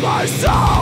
my soul.